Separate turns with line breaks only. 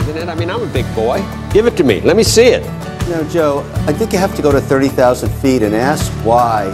isn't it? I mean, I'm a big boy. Give it to me. Let me see it.
You know, Joe, I think you have to go to 30,000 feet and ask why